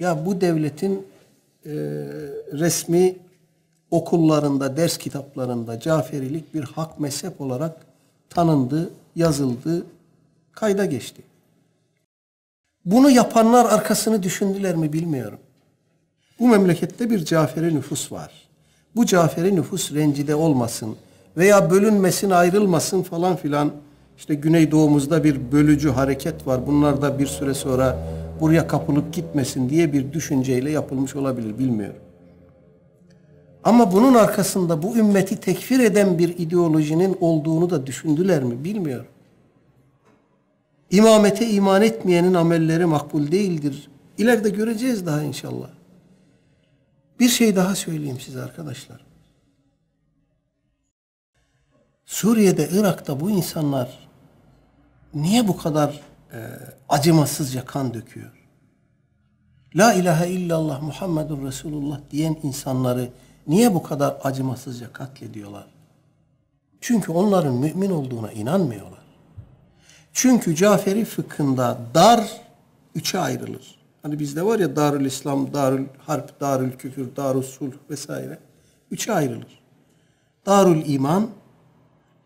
Ya bu devletin e, resmi okullarında, ders kitaplarında Caferilik bir hak mezhep olarak tanındı, yazıldı, kayda geçti. Bunu yapanlar arkasını düşündüler mi bilmiyorum. Bu memlekette bir Caferi nüfus var. Bu Caferi nüfus rencide olmasın veya bölünmesin, ayrılmasın falan filan. İşte Güneydoğumuzda bir bölücü hareket var. Bunlar da bir süre sonra buraya kapılıp gitmesin diye bir düşünceyle yapılmış olabilir bilmiyorum. Ama bunun arkasında bu ümmeti tekfir eden bir ideolojinin olduğunu da düşündüler mi bilmiyorum. İmamete iman etmeyenin amelleri makbul değildir. İleride göreceğiz daha inşallah. Bir şey daha söyleyeyim size arkadaşlar. Suriye'de, Irak'ta bu insanlar niye bu kadar e, acımasızca kan döküyor? La ilahe illallah Muhammedur Resulullah diyen insanları niye bu kadar acımasızca katlediyorlar? Çünkü onların mümin olduğuna inanmıyorlar. Çünkü Caferi fıkhında dar üçe ayrılır. Hani bizde var ya Darül İslam, Darül Harp, Darül Küfür, Darül Sulh vesaire. Üçe ayrılır. Darül İman,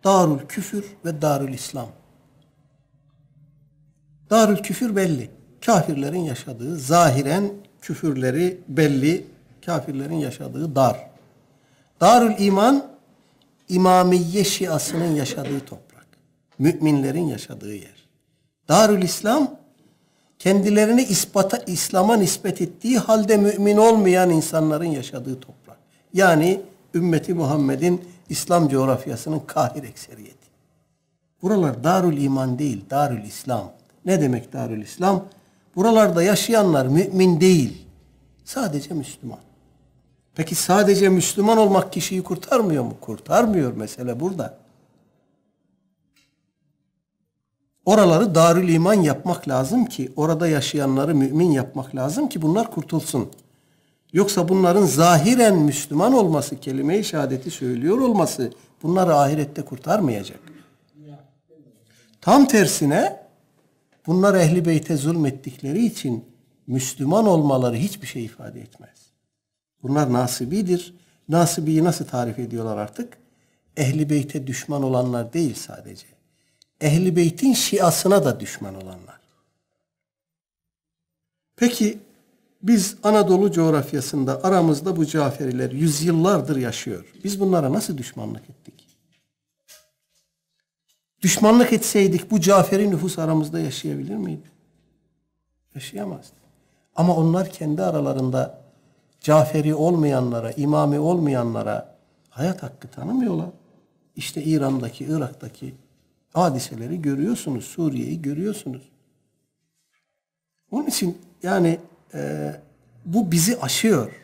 Darül Küfür ve Darül İslam. Darül Küfür belli. Kafirlerin yaşadığı, zahiren küfürleri belli, kafirlerin yaşadığı dar. Darül İman, İmamiye Şiasının yaşadığı toprak. Müminlerin yaşadığı yer. Darül İslam, kendilerini ispata, İslam'a nispet ettiği halde mümin olmayan insanların yaşadığı toprak. Yani ümmeti Muhammed'in İslam coğrafyasının kahir ekseriyeti. Buralar Darül İman değil, Darül İslam. Ne demek Darül İslam? Buralarda yaşayanlar mümin değil. Sadece Müslüman. Peki sadece Müslüman olmak kişiyi kurtarmıyor mu? Kurtarmıyor mesele burada. Oraları darül iman yapmak lazım ki orada yaşayanları mümin yapmak lazım ki bunlar kurtulsun. Yoksa bunların zahiren Müslüman olması, kelime-i şehadeti söylüyor olması bunları ahirette kurtarmayacak. Tam tersine bunlar ehli beyte zulmettikleri için Müslüman olmaları hiçbir şey ifade etmez. Bunlar nasibidir. Nasibiyi nasıl tarif ediyorlar artık? Ehli beyte düşman olanlar değil sadece. Ehli beytin şiasına da düşman olanlar. Peki biz Anadolu coğrafyasında aramızda bu Caferiler yüzyıllardır yaşıyor. Biz bunlara nasıl düşmanlık ettik? Düşmanlık etseydik bu Caferi nüfus aramızda yaşayabilir miydi? Yaşayamazdı. Ama onlar kendi aralarında Caferi olmayanlara, imami olmayanlara hayat hakkı tanımıyorlar. İşte İran'daki, Irak'taki hadiseleri görüyorsunuz. Suriye'yi görüyorsunuz. Onun için yani e, bu bizi aşıyor.